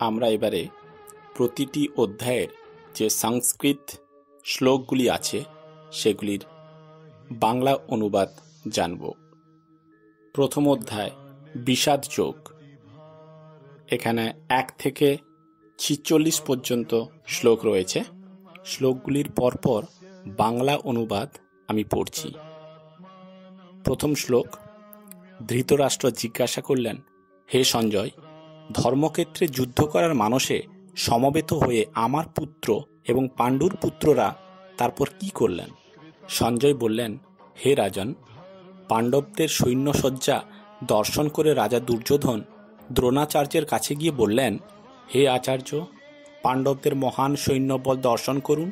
আমরা এবারে প্রতিটি অধ্যায়ের যে সংস্কৃত শ্লোকগুলি আছে, সেগুলির বাংলা অনুবাদ জানব। প্রথম অধ্যায়, বিষাদ যোগ। এখানে এক থেকে ছিচল্লিশ পর্যন্ত শ্লোক রয়েছে। শ্লোকগুলির পরপর বাংলা অনুবাদ আমি পড়ছি। প্রথম শ্লোক, ধৃতরাষ্ট্র জিজ্ঞাসা করলেন, হে সঞ্জয় ধর্মক্ষেত্রে যুদ্ধ করার মানসে সমবেত হয়ে আমার পুত্র এবং পাণ্ডুর পুত্ররা তারপর কি করলেন? সঞ্জয় বললেন, হে রাজন, পাণ্ডবদের সৈন্যসজ্জা দর্শন করে রাজা দুর্যোধন দ্রোণাচার্যের কাছে গিয়ে বললেন, হে আচার্য, পাণ্ডবদের মহান সৈন্যবল দর্শন করুন,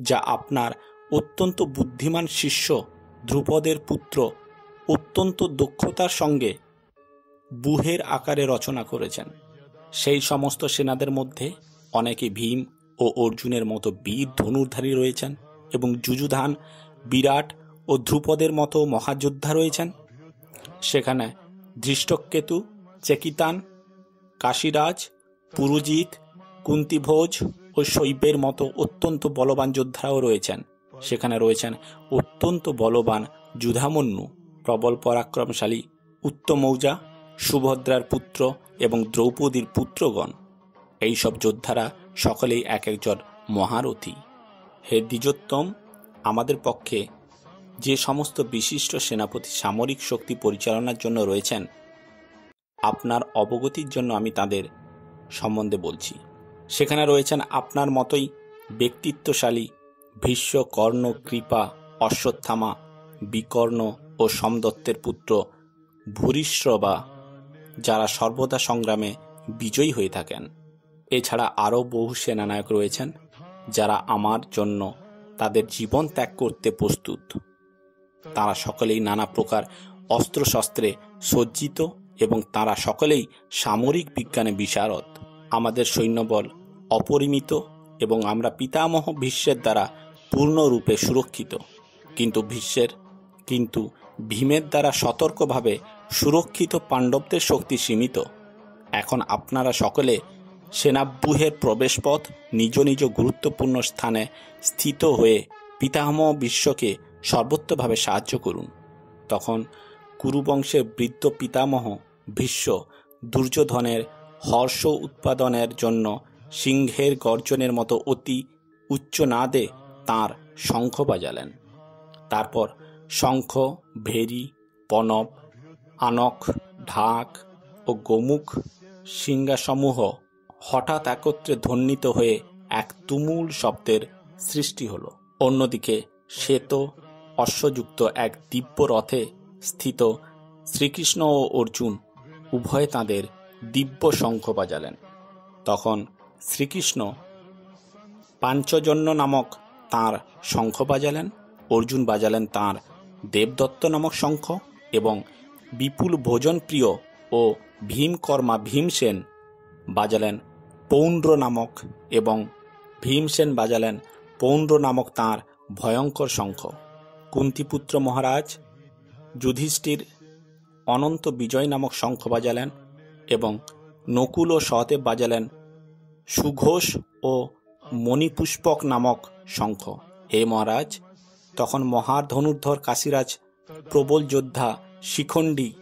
যা আপনার অত্যন্ত বুদ্ধিমান শিষ্য ধ্রুপদের পুত্র অত্যন্ত দক্ষতার সঙ্গে বুহের আকারে রচনা করেছেন। সেই সমস্ত সেনাদের মধ্যে অনেকে ভীম ও অর্জুনের মতো বীর ধনুর্ধারী রয়েছেন এবং যুযুধান, বিরাট ও ধ্রুপদের মতো মহাযোদ্ধা রয়েছেন। সেখানে ধৃষ্টকেতু, চেকিতান, কাশীরাজ, পুরুজিৎ, কুন্তিভোজ ও শৈবের মতো অত্যন্ত বলবান যোদ্ধারাও রয়েছেন। সেখানে রয়েছেন অত্যন্ত বলবান যুধামন্যু, প্রবল পরাক্রমশালী উত্তমৌজা সুভদ্রার পুত্র এবং দ্রৌপদীর পুত্রগণ। এইসব যোদ্ধারা সকলেই এক একজন মহারথী। হে দ্বিজোত্তম, আমাদের পক্ষে যে সমস্ত বিশিষ্ট সেনাপতি সামরিক শক্তি পরিচালনার জন্য রয়েছেন, আপনার অবগতির জন্য আমি তাদের সম্বন্ধে বলছি। সেখানে রয়েছেন আপনার মতোই ব্যক্তিত্বশালী ভীষ্ম কর্ণ কৃপা অশ্বত্থামা, বিকর্ণ ও সমদত্তের পুত্র ভূরিশ্রবা যারা সর্বদা সংগ্রামে বিজয়ী হয়ে থাকেন। এছাড়া আরও বহু সেনানায়ক রয়েছেন, যারা আমার জন্য তাদের জীবন ত্যাগ করতে প্রস্তুত। তারা সকলেই নানা প্রকার অস্ত্রশস্ত্রে সজ্জিত এবং তারা সকলেই সামরিক বিজ্ঞানে বিশারদ। আমাদের সৈন্যবল অপরিমিত এবং আমরা পিতামহ বিশ্বের দ্বারা পূর্ণরূপে সুরক্ষিত। কিন্তু ভীষ্মের, কিন্তু ভীমের দ্বারা সতর্কভাবে সুরক্ষিত পাণ্ডবদের শক্তি সীমিত। এখন আপনারা সকলে সেনাব্যূহের প্রবেশপথ নিজ নিজ গুরুত্বপূর্ণ স্থানে স্থিত হয়ে পিতামহ বিশ্বকে সর্বত্রভাবে সাহায্য করুন। তখন কুরুবংশের বৃদ্ধ পিতামহ ভীষ্ম দুর্যোধনের হর্ষ উৎপাদনের জন্য সিংহের গর্জনের মতো অতি উচ্চ নাদে তাঁর শঙ্খ বাজালেন। তারপর শঙ্খ, ভেরি পনব আনক, ঢাক ও গোমুখ সিংহাসমূহ হঠাৎ একত্রে ধ্বনিত হয়ে এক তুমুল শব্দের সৃষ্টি হল। অন্যদিকে শ্বেত, অশ্বযুক্ত এক দিব্য রথে স্থিত শ্রীকৃষ্ণ ও অর্জুন উভয়ে তাঁদের দিব্য শঙ্খ বাজালেন। তখন শ্রীকৃষ্ণ পাঞ্চজন্য নামক তাঁর শঙ্খ বাজালেন, অর্জুন বাজালেন তাঁর দেবদত্ত নামক শঙ্খ এবং বিপুল ভোজনপ্রিয় ও ভীমকর্মা ভীমসেন বাজালেন পৌণ্ড্র নামক এবং ভীমসেন বাজালেন পৌণ্ড্র নামক তাঁর ভয়ঙ্কর শঙ্খ। কুন্তিপুত্র মহারাজ, যুধিষ্ঠির অনন্ত বিজয় নামক শঙ্খ বাজালেন এবং নকুল ও সহদেব বাজালেন সুঘোষ ও মণিপুষ্পক নামক শঙ্খ। হে মহারাজ তখন মহার ধনুর্ধর কাশীরাজ, প্রবল যোদ্ধা, শিখণ্ডী,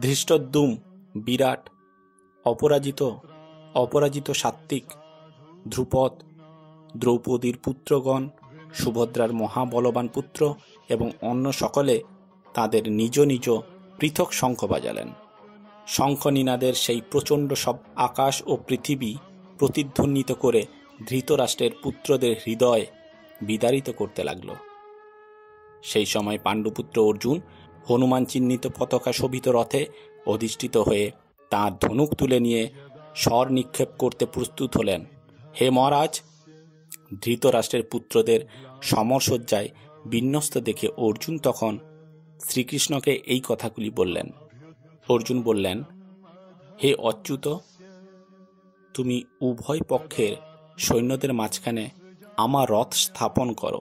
ধৃষ্টদ্যুম, বিরাট, অপরাজিত অপরাজিত সাত্ত্বিক, ধ্রুপদ, দ্রৌপদীর পুত্রগণ, সুভদ্রার মহাবলবান পুত্র এবং অন্য সকলে তাদের নিজ নিজ পৃথক শঙ্খ বাজালেন। শঙ্খ নিনাদের সেই প্রচণ্ড সব আকাশ ও পৃথিবী প্রতিধ্বনিত করে ধৃতরাষ্ট্রের পুত্রদের হৃদয় বিদারিত করতে লাগল। সেই সময় পাণ্ডুপুত্র অর্জুন হনুমান চিহ্নিত পতাকা শোভিত রথে অধিষ্ঠিত হয়ে তাঁর ধনুক তুলে নিয়ে স্বর নিক্ষেপ করতে প্রস্তুত হলেন। হে মহারাজ! ধৃতরাষ্ট্রের পুত্রদের সমরসজ্জায় বিন্যস্ত দেখে অর্জুন তখন শ্রীকৃষ্ণকে এই কথাগুলি বললেন। অর্জুন বললেন, হে অচ্যুত, তুমি উভয় পক্ষের সৈন্যদের মাঝখানে আমার রথ স্থাপন করো।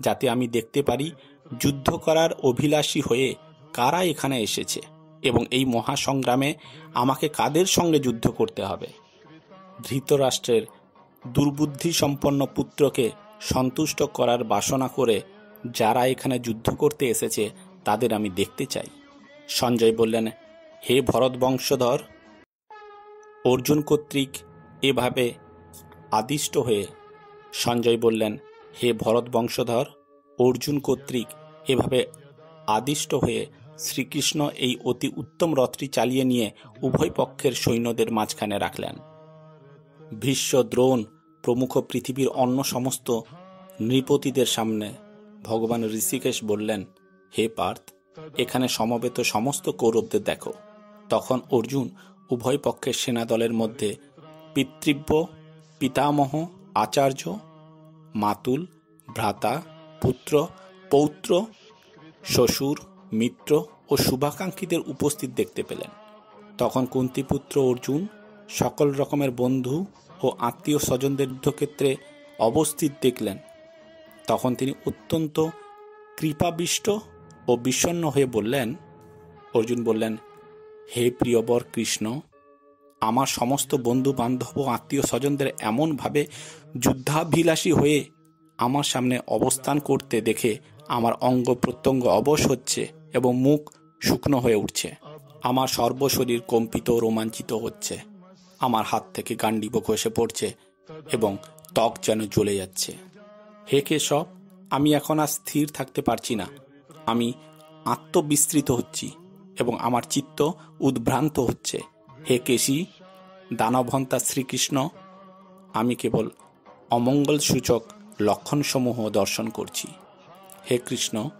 যাতে আমি দেখতে পারি যুদ্ধ করার অভিলাষী হয়ে কারা এখানে এসেছে এবং এই মহাসংগ্রামে আমাকে কাদের সঙ্গে যুদ্ধ করতে হবে। ধৃতরাষ্ট্রের দুর্বুদ্ধি সম্পন্ন পুত্রকে সন্তুষ্ট করার বাসনা করে যারা এখানে যুদ্ধ করতে এসেছে, তাদের আমি দেখতে চাই। সঞ্জয় বললেন, হে ভরত বংশধর, অর্জুন কর্তৃক এভাবে আদিষ্ট হয়ে, সঞ্জয় বললেন হে ভরত বংশধর, অর্জুন কর্তৃক এভাবে আদিষ্ট হয়ে শ্রীকৃষ্ণ এই অতি উত্তম রথটি চালিয়ে নিয়ে উভয় পক্ষের সৈন্যদের মাঝখানে রাখলেন। ভীষ্ম, দ্রোণ প্রমুখ পৃথিবীর অন্য সমস্ত নৃপতিদের সামনে ভগবান ঋষিকেশ বললেন, হে পার্থ, এখানে সমবেত সমস্ত কৌরবদের দেখো। তখন অর্জুন উভয় পক্ষের সেনাদলের মধ্যে পিতৃব্য, পিতামহ, আচার্য মাতুল, ভ্রাতা, পুত্র, পৌত্র, শ্বশুর, মিত্র ও শুভাকাঙ্ক্ষীদের উপস্থিত দেখতে পেলেন। তখন কুন্তিপুত্র অর্জুন সকল রকমের বন্ধু ও আত্মীয় স্বজনদের যুদ্ধক্ষেত্রে অবস্থিত দেখলেন। তখন তিনি অত্যন্ত কৃপাবিষ্ট ও বিষণ্ন হয়ে বললেন, অর্জুন বললেন, হে প্রিয়বর কৃষ্ণ আমার সমস্ত বন্ধু বান্ধব ও আত্মীয় স্বজনদের এমনভাবে যুদ্ধাভিলাষী হয়ে আমার সামনে অবস্থান করতে দেখে আমার অঙ্গ প্রত্যঙ্গ অবশ হচ্ছে এবং মুখ শুকনো হয়ে উঠছে। আমার সর্বশরীর কম্পিত রোমাঞ্চিত হচ্ছে। আমার হাত থেকে গান্ডিব খসে পড়ছে এবং ত্বক যেন জ্বলে যাচ্ছে। হে কেশব, আমি এখন আর স্থির থাকতে পারছি না। আমি আত্মবিস্তৃত হচ্ছি এবং আমার চিত্ত উদ্ভ্রান্ত হচ্ছে। হে কেশি, দানবহন্তা শ্রীকৃষ্ণ, আমি কেবল অমঙ্গল সূচক লক্ষণসমূহ দর্শন করছি। হে কৃষ্ণ,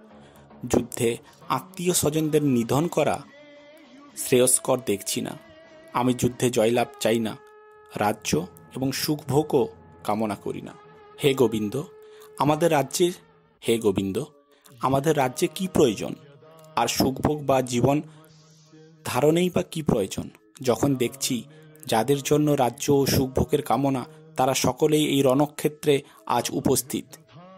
যুদ্ধে আত্মীয় স্বজনদের নিধন করা শ্রেয়স্কর দেখছি না। আমি যুদ্ধে জয়লাভ চাই না, রাজ্য এবং সুখভোগও কামনা করি না। হে গোবিন্দ, আমাদের রাজ্যে হে গোবিন্দ, আমাদের রাজ্যে কি প্রয়োজন? আর সুখভোগ বা জীবন ধারণেই বা কি প্রয়োজন? যখন দেখছি যাদের জন্য রাজ্য ও সুখভোগের কামনা, তারা সকলেই এই রণক্ষেত্রে আজ উপস্থিত।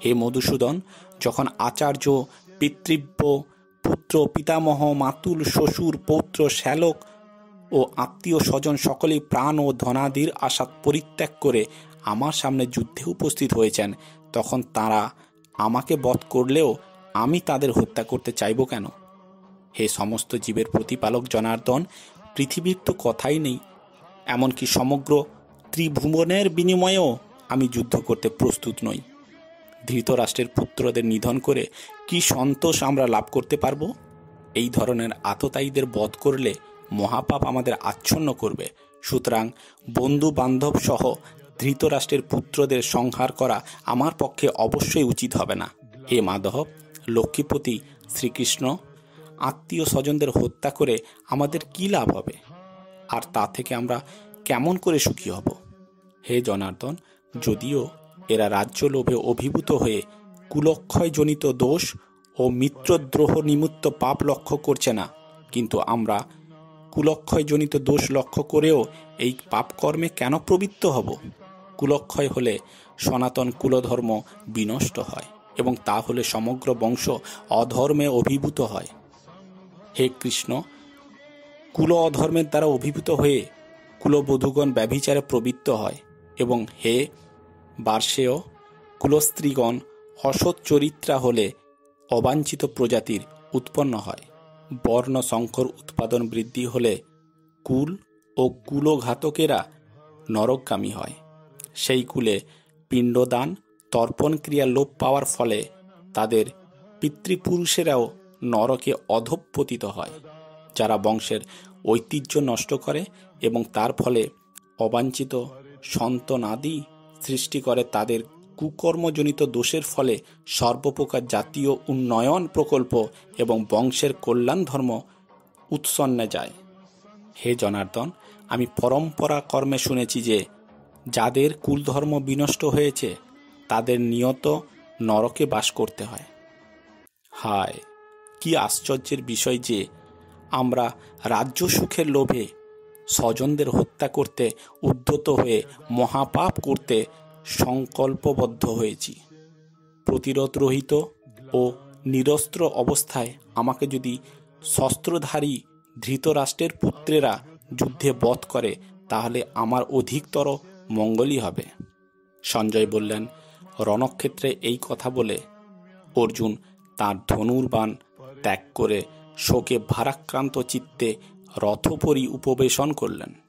হে মধুসূদন, যখন আচার্য, পিতৃব্য, পুত্র পিতামহ, মাতুল, শ্বশুর, পৌত্র, শ্যালক ও আত্মীয় স্বজন সকলেই প্রাণ ও ধনাদির আশা পরিত্যাগ করে আমার সামনে যুদ্ধে উপস্থিত হয়েছেন, তখন তারা আমাকে বধ করলেও আমি তাদের হত্যা করতে চাইব কেন? হে সমস্ত জীবের প্রতিপালক জনার্দন পৃথিবীর তো কথাই নেই। এমনকি সমগ্র ত্রিভুবনের বিনিময়েও আমি যুদ্ধ করতে প্রস্তুত নই। ধৃতরাষ্ট্রের পুত্রদের নিধন করে কি সন্তোষ আমরা লাভ করতে পারব? এই ধরনের আততায়ীদের বধ করলে মহাপাপ আমাদের আচ্ছন্ন করবে। সুতরাং বন্ধু বান্ধব সহ ধৃতরাষ্ট্রের পুত্রদের সংহার করা আমার পক্ষে অবশ্যই উচিত হবে না। হে মাধব, লক্ষ্মীপতি শ্রীকৃষ্ণ আত্মীয় স্বজনদের হত্যা করে আমাদের কি লাভ হবে? আর তা থেকে আমরা কেমন করে সুখী হব? হে জনার্দন, যদিও এরা রাজ্য লোভে অভিভূত হয়ে কুলক্ষয়জনিত দোষ ও মিত্রদ্রোহ নিমিত্ত পাপ লক্ষ্য করছে না, কিন্তু আমরা কুলক্ষয়জনিত দোষ লক্ষ্য করেও এই পাপকর্মে কেন প্রবৃত্ত হব? কুলক্ষয় হলে সনাতন কুলধর্ম বিনষ্ট হয় এবং তা হলে সমগ্র বংশ অধর্মে অভিভূত হয়। হে কৃষ্ণ, কুল অধর্মের দ্বারা অভিভূত হয়ে কুলবধূগণ ব্যভিচারে প্রবৃত্ত হয় এবং হে বার্ষেয় কুলস্ত্রীগণ, অসৎ চরিত্রা হলে অবাঞ্ছিত প্রজাতির উৎপন্ন হয়। বর্ণ সংকর উৎপাদন বৃদ্ধি হলে কুল ও কুলঘাতকেরা নরকগামী হয়। সেই কুলে পিণ্ডদান তর্পণ ক্রিয়া লোপ পাওয়ার ফলে তাদের পিতৃপুরুষেরাও নরকে অধঃপতিত হয়, যারা বংশের ঐতিহ্য নষ্ট করে এবং তার ফলে অবাঞ্ছিত সন্তনাদি সৃষ্টি করে তাদের কুকর্মজনিত দোষের ফলে সর্বপ্রকার জাতীয় উন্নয়ন প্রকল্প এবং বংশের কল্যাণ ধর্ম উৎসন্নে যায়। হে জনার্দন, আমি পরম্পরা কর্মে শুনেছি যে, যাদের কুলধর্ম বিনষ্ট হয়েছে, তাদের নিয়ত নরকে বাস করতে হয়। হায়! কি আশ্চর্যের বিষয় যে আমরা রাজ্য সুখের লোভে স্বজনদের হত্যা করতে উদ্যত হয়ে মহাপাপ করতে সংকল্পবদ্ধ হয়েছি। প্রতিরোধরহিত ও নিরস্ত্র অবস্থায় আমাকে যদি শস্ত্রধারী ধৃতরাষ্ট্রের পুত্রেরা যুদ্ধে বধ করে, তাহলে আমার অধিকতর মঙ্গলই হবে। সঞ্জয় বললেন, রণক্ষেত্রে এই কথা বলে অর্জুন তার ধনুর বাণ ত্যাগ করে শোকে ভারাক্রান্ত চিত্তে রথপরি উপবেশন করলেন।